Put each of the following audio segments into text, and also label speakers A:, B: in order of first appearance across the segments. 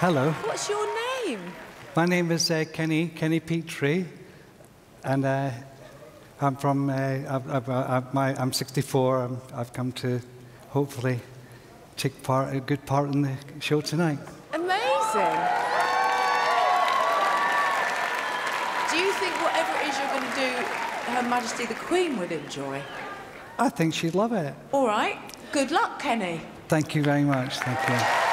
A: Hello.
B: What's your name?
A: My name is uh, Kenny, Kenny Petrie, and uh, I'm from, uh, I've, I've, I've, my, I'm 64. I'm, I've come to hopefully take part, a good part in the show tonight.
B: Amazing. Do you think whatever it is you're going to do, Her Majesty the Queen would enjoy?
A: I think she'd love it.
B: All right. Good luck, Kenny.
A: Thank you very much. Thank you.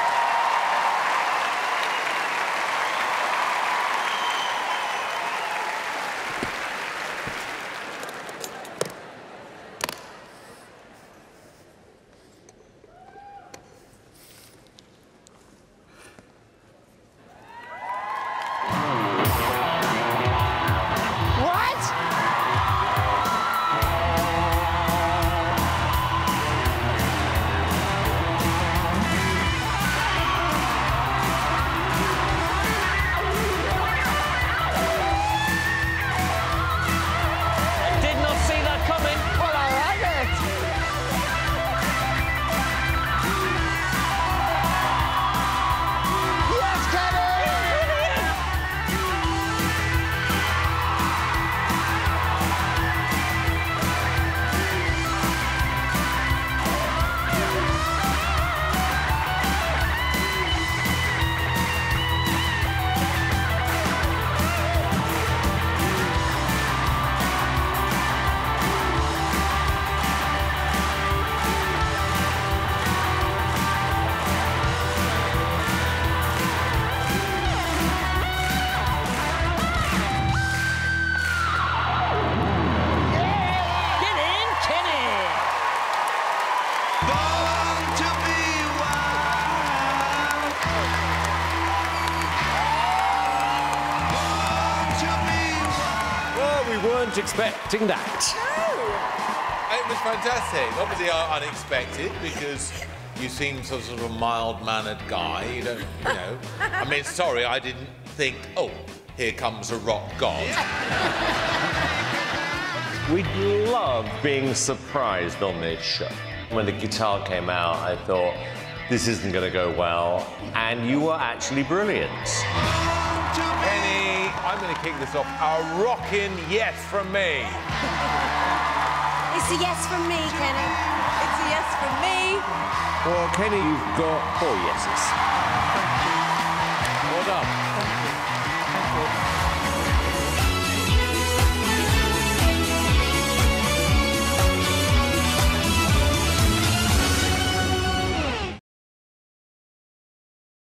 C: Weren't expecting that.
D: It was fantastic. Obviously unexpected because you seem sort of a mild-mannered guy. You don't, you know. I mean, sorry, I didn't think. Oh, here comes a rock god.
C: We love being surprised on this show. When the guitar came out, I thought, this isn't going to go well. And you were actually brilliant.
D: Kenny, I'm going to kick this off. A rocking yes from me.
E: It's a yes from me, Kenny.
B: It's a yes from me.
C: Well, Kenny, you've got four yeses. Well done.